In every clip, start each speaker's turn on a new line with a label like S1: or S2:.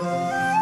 S1: Bye.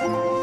S1: Thank you.